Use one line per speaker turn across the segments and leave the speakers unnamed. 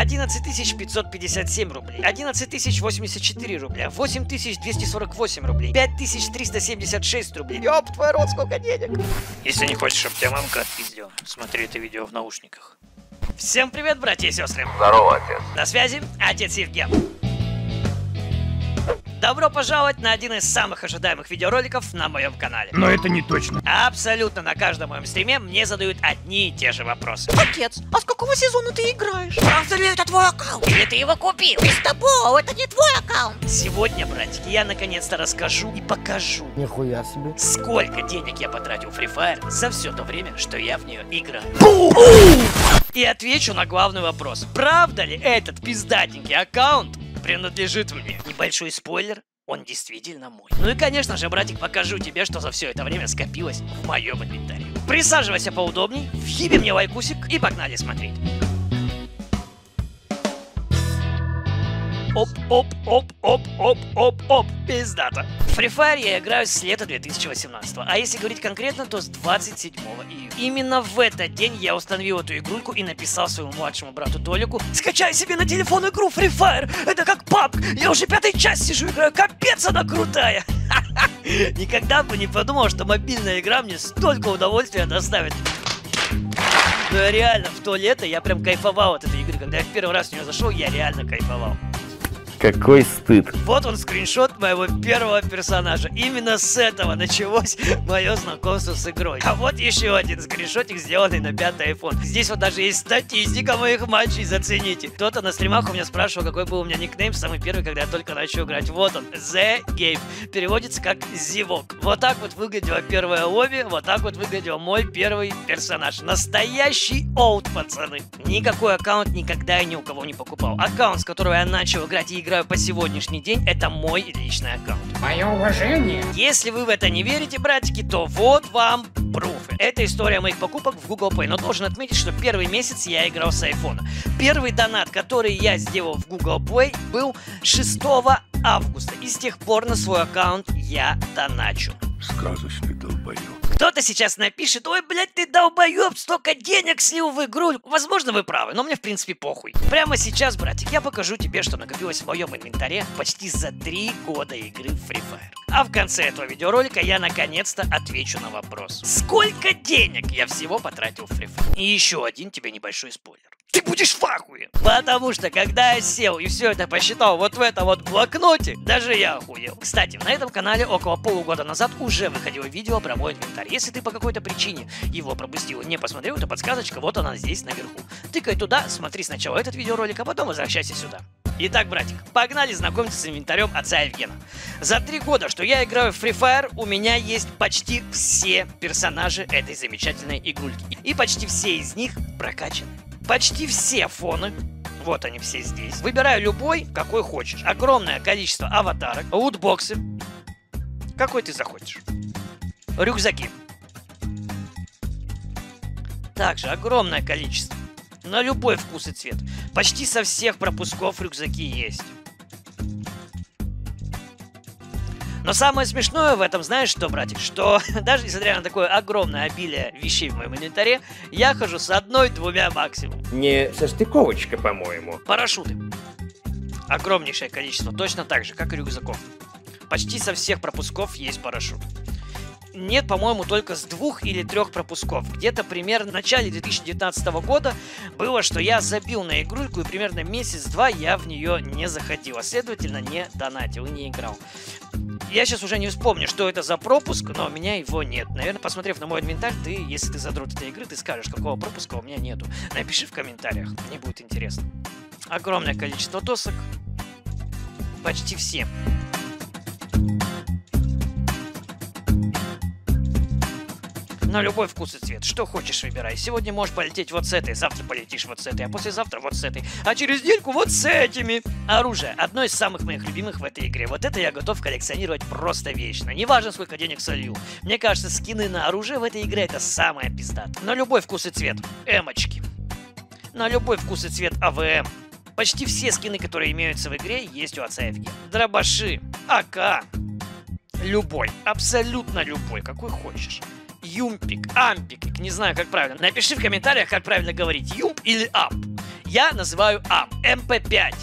11 557 рублей, 11 084 рубля, 8 248 рублей, 5 376 рублей. Ёб твой рот, сколько денег! Если не хочешь, чтобы тебя мамка отпиздила, смотри это видео в наушниках. Всем привет, братья и сестры!
Здорово, отец.
На связи отец Евген. Добро пожаловать на один из самых ожидаемых видеороликов на моем канале.
Но это не точно.
Абсолютно на каждом моем стриме мне задают одни и те же вопросы.
Отец, а с какого сезона ты играешь? Правда ли это твой аккаунт?
Или ты его купил?
Истабол, это не твой аккаунт.
Сегодня, братики, я наконец-то расскажу и покажу,
Нихуя себе.
сколько денег я потратил в Free Fire за все то время, что я в нее играю. И отвечу на главный вопрос. Правда ли этот пиздатенький аккаунт принадлежит мне? Небольшой спойлер. Он действительно мой. Ну и, конечно же, братик, покажу тебе, что за все это время скопилось в моем инвентаре. Присаживайся поудобней, въеби мне лайкусик и погнали смотреть. Оп, оп, оп, оп, оп, оп, оп, пиздата. В Free Fire я играю с лета 2018, а если говорить конкретно, то с 27 июня. Именно в этот день я установил эту игрульку и написал своему младшему брату Толику Скачай себе на телефон игру Free Fire, это как пап, я уже пятый час сижу играю, капец она крутая. Никогда бы не подумал, что мобильная игра мне столько удовольствия доставит. Но реально в то лето я прям кайфовал от этой игры. Когда я в первый раз в нее зашел, я реально кайфовал.
Какой стыд.
Вот он скриншот моего первого персонажа. Именно с этого началось мое знакомство с игрой. А вот еще один скриншотик, сделанный на пятый iPhone. Здесь вот даже есть статистика моих матчей, зацените. Кто-то на стримах у меня спрашивал, какой был у меня никнейм самый первый, когда я только начал играть. Вот он, The Game. Переводится как Зевок. Вот так вот выглядела первая лобби, вот так вот выглядел мой первый персонаж. Настоящий олд, пацаны. Никакой аккаунт никогда я ни у кого не покупал. Аккаунт, с которого я начал играть и играю по сегодняшний день, это мой личный аккаунт.
Мое уважение.
Если вы в это не верите, братики, то вот вам пруфы. Это история моих покупок в Google Play. Но должен отметить, что первый месяц я играл с айфона. Первый донат, который я сделал в Google Play, был 6 августа. И с тех пор на свой аккаунт я доначу.
Сказочный долбоеб.
Кто-то сейчас напишет, ой, блядь, ты долбоеб, столько денег слил в игру. Возможно, вы правы, но мне, в принципе, похуй. Прямо сейчас, братик, я покажу тебе, что накопилось в моем инвентаре почти за три года игры в Free Fire. А в конце этого видеоролика я наконец-то отвечу на вопрос. Сколько денег я всего потратил в Free Fire? И еще один тебе небольшой спойлер. Ты будешь в ахуе! Потому что, когда я сел и все это посчитал вот в этом вот блокноте, даже я охуел. Кстати, на этом канале около полугода назад уже выходило видео про мой инвентарь. Если ты по какой-то причине его пропустил не посмотрел, то подсказочка вот она здесь наверху. Тыкай туда, смотри сначала этот видеоролик, а потом возвращайся сюда. Итак, братик, погнали знакомиться с инвентарем отца Евгена. За три года, что я играю в Free Fire, у меня есть почти все персонажи этой замечательной игрульки. И почти все из них прокачаны. Почти все фоны вот они все здесь. Выбираю любой, какой хочешь. Огромное количество аватарок, лутбоксы. Какой ты захочешь. Рюкзаки. Также огромное количество. На любой вкус и цвет. Почти со всех пропусков рюкзаки есть. Но самое смешное в этом, знаешь что, братик, что даже несмотря на такое огромное обилие вещей в моем инвентаре, я хожу с одной-двумя максимум.
Не состыковочка, по-моему.
Парашюты. Огромнейшее количество, точно так же, как и рюкзаков. Почти со всех пропусков есть парашют. Нет, по-моему, только с двух или трех пропусков. Где-то примерно в начале 2019 года было, что я забил на игрульку, и примерно месяц-два я в нее не заходил, а следовательно не донатил не играл. Я сейчас уже не вспомню, что это за пропуск, но у меня его нет. Наверное, посмотрев на мой инвентарь, ты, если ты задрот этой игры, ты скажешь, какого пропуска у меня нету. Напиши в комментариях, мне будет интересно. Огромное количество досок. Почти все. На любой вкус и цвет. Что хочешь, выбирай. Сегодня можешь полететь вот с этой, завтра полетишь вот с этой, а послезавтра вот с этой, а через недельку вот с этими. Оружие. Одно из самых моих любимых в этой игре. Вот это я готов коллекционировать просто вечно. Неважно, сколько денег солью. Мне кажется, скины на оружие в этой игре это самое пиздат. На любой вкус и цвет. M-очки. На любой вкус и цвет AWM. Почти все скины, которые имеются в игре, есть у отца Евгения. Дробаши, АК, любой, абсолютно любой, какой хочешь. UMP-ик, амп-ик, не знаю, как правильно. Напиши в комментариях, как правильно говорить, UMP или амп. Я называю амп. MP5.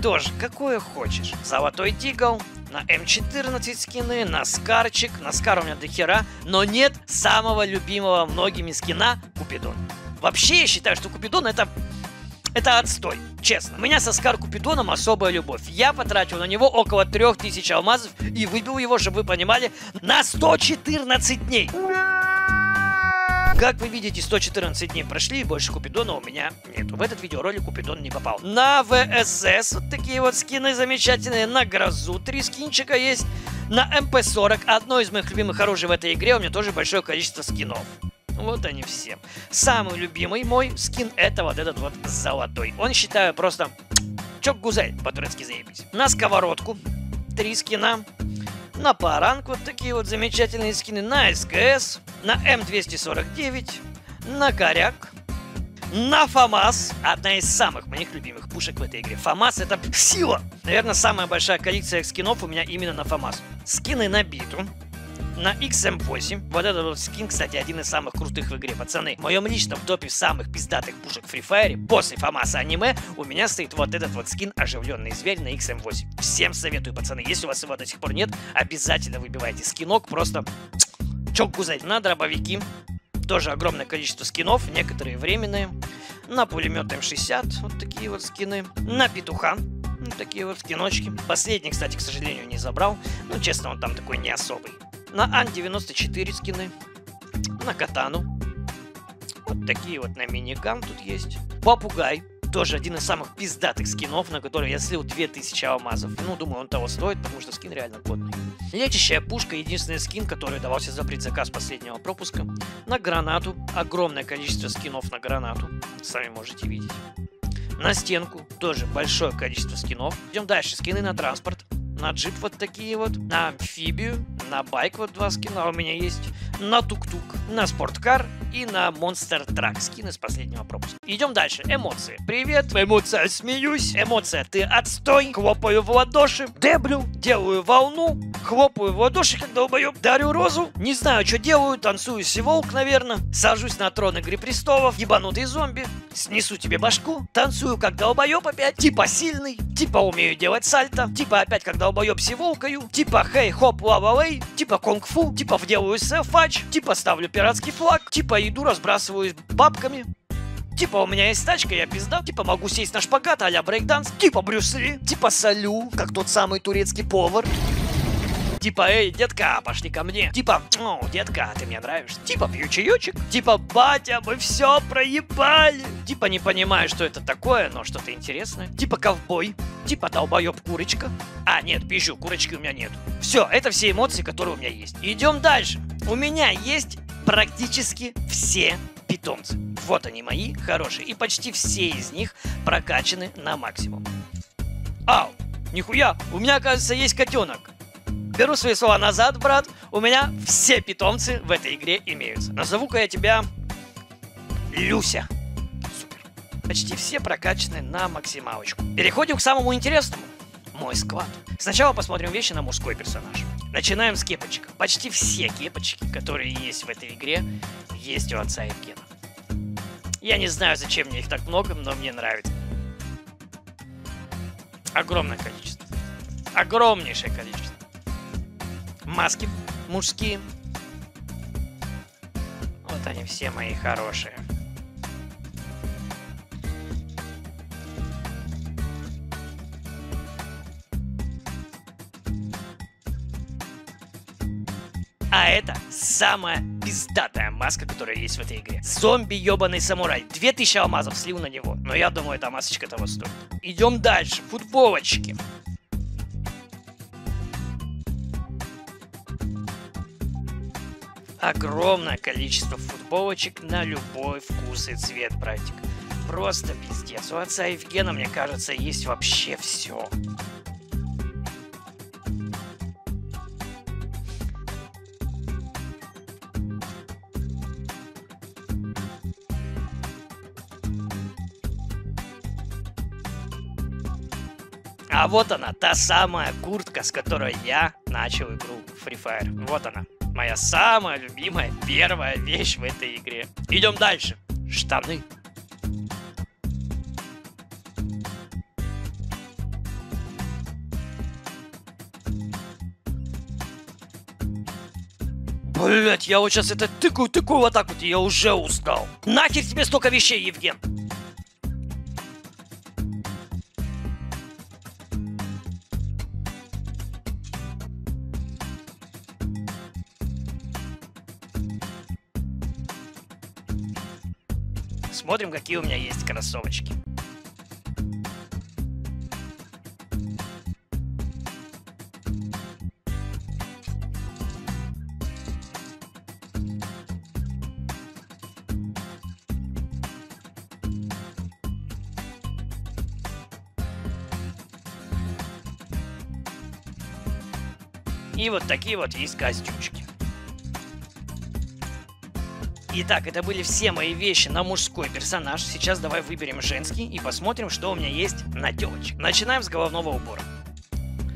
Тоже, какое хочешь. Золотой Deagle, на M14 скины, на SCAR-чик. На SCAR у меня до хера, но нет самого любимого многими скина Купидон. Вообще я считаю, что Купидон это это отстой, честно. У меня со Скар Купидоном особая любовь. Я потратил на него около 3000 алмазов и выбил его, чтобы вы понимали, на 114 дней. Как вы видите, 114 дней прошли, больше Купидона у меня нету. В этот видеоролик Купидон не попал. На ВСС вот такие вот скины замечательные. На Грозу три скинчика есть. На МП-40, одно из моих любимых оружий в этой игре, у меня тоже большое количество скинов. Вот они все. Самый любимый мой скин это вот этот вот золотой. Он считаю просто чок гузель, по-турецки заебись. На сковородку три скина. На паранг вот такие вот замечательные скины. На СКС. На М249. На коряк. На ФАМАС. Одна из самых моих любимых пушек в этой игре. ФАМАС это сила. Наверное, самая большая коллекция скинов у меня именно на ФАМАС. Скины на биту на XM8. Вот этот вот скин, кстати, один из самых крутых в игре, пацаны. В моем личном топе самых пиздатых пушек Free Fire после Фамаса аниме у меня стоит вот этот вот скин Оживленный зверь на XM8. Всем советую, пацаны, если у вас его до сих пор нет, обязательно выбивайте скинок, просто чок гузать на дробовики. Тоже огромное количество скинов, некоторые временные. На пулемет М60, вот такие вот скины. На петуха, вот такие вот скиночки. Последний, кстати, к сожалению, не забрал. Ну, честно, он там такой не особый на Ан-94 скины, на Катану. Вот такие вот на миниган тут есть. Попугай, тоже один из самых пиздатых скинов, на который я слил 2000 алмазов. Ну, думаю, он того стоит, потому что скин реально годный. Лечащая пушка, единственный скин, который давался за предзаказ последнего пропуска. На гранату, огромное количество скинов на гранату, сами можете видеть. На стенку тоже большое количество скинов. Идем дальше, скины на транспорт на джип вот такие вот, на амфибию, на байк вот два скина у меня есть, на тук-тук, на спорткар и на Monster Truck скины с последнего пропуска. Идем дальше. Эмоции. Привет. Эмоция смеюсь. Эмоция ты отстой. Хлопаю в ладоши. Деблю. Делаю волну. Хлопаю в ладоши, когда долбоеб. Дарю розу. Не знаю, что делаю. Танцую сиволк, наверное. Сажусь на трон Игры Престолов. Ебанутый зомби. Снесу тебе башку. Танцую как долбоеб опять. Типа сильный. Типа умею делать сальто. Типа опять как долбоеб сиволкаю. Типа хей хоп лава лей. Типа кунг-фу. Типа вделаю сэфач. Типа ставлю пиратский флаг. Типа иду разбрасываюсь бабками. Типа у меня есть тачка, я пизда. Типа могу сесть на шпагат а-ля брейкданс. Типа Брюсли. Типа солю, как тот самый турецкий повар. Типа, эй, детка, пошли ко мне. Типа, о, детка, ты мне нравишься. Типа, пью чаечек. Типа, батя, мы все проебали. Типа, не понимаю, что это такое, но что-то интересное. Типа, ковбой. Типа, долбоеб курочка. А, нет, пищу, курочки у меня нет. Все, это все эмоции, которые у меня есть. Идем дальше. У меня есть практически все питомцы. Вот они мои, хорошие. И почти все из них прокачаны на максимум. Ау, нихуя, у меня, кажется, есть котенок. Беру свои слова назад, брат. У меня все питомцы в этой игре имеются. Назову-ка я тебя Люся. Супер. Почти все прокачаны на максималочку. Переходим к самому интересному. Мой склад. Сначала посмотрим вещи на мужской персонаж. Начинаем с кепочек. Почти все кепочки, которые есть в этой игре, есть у отца Евгена. Я не знаю, зачем мне их так много, но мне нравится. Огромное количество. Огромнейшее количество. Маски мужские. Вот они все мои хорошие. А это самая пиздатая маска, которая есть в этой игре. Зомби ебаный самурай. 2000 алмазов слил на него. Но я думаю, эта масочка того стоит. Идем дальше. Футболочки. Огромное количество футболочек на любой вкус и цвет, братик. Просто пиздец. У отца Евгена, мне кажется, есть вообще все. А вот она, та самая куртка, с которой я начал игру Free Fire. Вот она, Моя самая любимая первая вещь в этой игре. Идем дальше. Штаны. Блять, я вот сейчас это тыкаю-тыкаю вот так вот, и я уже устал. Нахер тебе столько вещей, Евген? Смотрим, какие у меня есть кроссовочки. И вот такие вот есть костюмчики. Итак, это были все мои вещи на мужской персонаж. Сейчас давай выберем женский и посмотрим, что у меня есть на телочек. Начинаем с головного убора.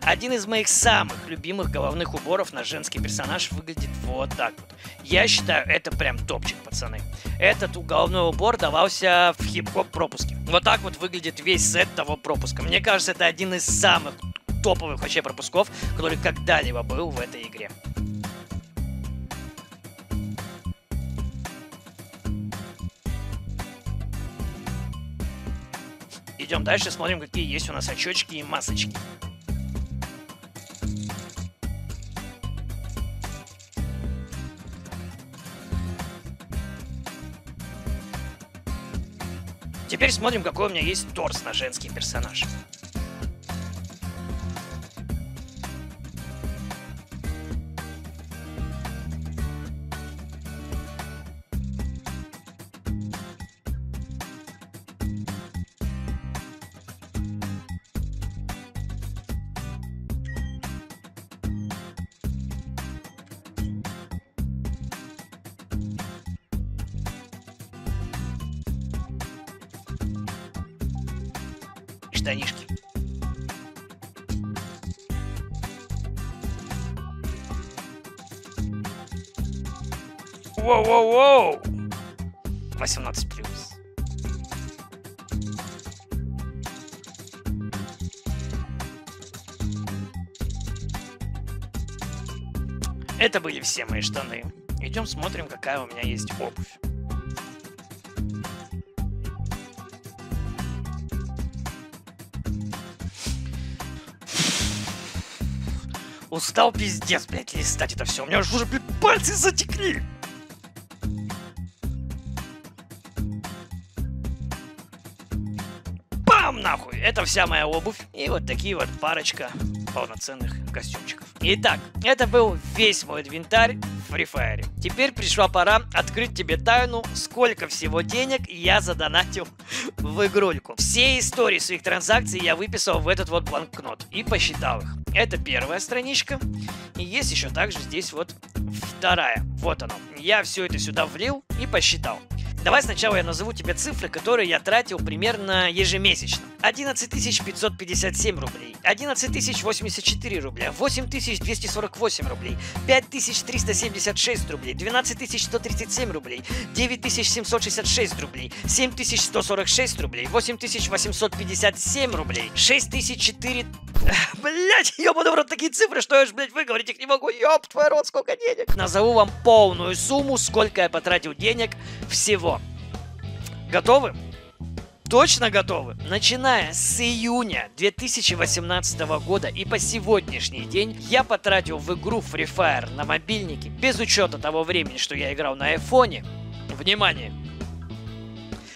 Один из моих самых любимых головных уборов на женский персонаж выглядит вот так вот. Я считаю, это прям топчик, пацаны. Этот головной убор давался в хип-хоп пропуске. Вот так вот выглядит весь сет того пропуска. Мне кажется, это один из самых топовых вообще пропусков, который когда-либо был в этой игре. Идем дальше, смотрим, какие есть у нас очечки и масочки. Теперь смотрим, какой у меня есть торс на женский персонаж. Штанишки. Воу-воу-воу! 18 плюс. Это были все мои штаны. Идем смотрим, какая у меня есть обувь. Устал пиздец, блядь, листать это все. У меня уже, блядь, пальцы затекли. Бам, нахуй! Это вся моя обувь. И вот такие вот парочка полноценных костюмчиков. Итак, это был весь мой инвентарь в Free Fire. Теперь пришла пора открыть тебе тайну, сколько всего денег я задонатил в игрульку. Все истории своих транзакций я выписал в этот вот бланкнот и посчитал их. Это первая страничка. И есть еще также здесь вот вторая. Вот оно. Я все это сюда влил и посчитал. Давай сначала я назову тебе цифры, которые я тратил примерно ежемесячно. 11 557 рублей, 11 084 рубля, 8 248 рублей, 5 376 рублей, 12 137 рублей, 9 766 рублей, 7 146 рублей, 8 857 рублей, 6 004... Блять, ёбаный в рот, такие цифры, что я ж, блядь, выговорить их не могу. Ёб твой рот, сколько денег. Назову вам полную сумму, сколько я потратил денег всего. Готовы? Точно готовы? Начиная с июня 2018 года и по сегодняшний день я потратил в игру Free Fire на мобильнике, без учета того времени, что я играл на айфоне, внимание,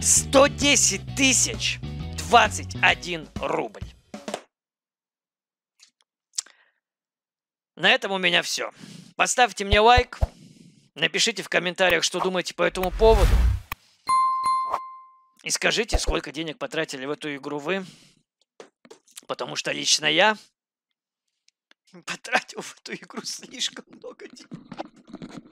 110 тысяч 21 рубль. На этом у меня все. Поставьте мне лайк, напишите в комментариях, что думаете по этому поводу. И скажите, сколько денег потратили в эту игру вы. Потому что лично я потратил в эту игру слишком много денег.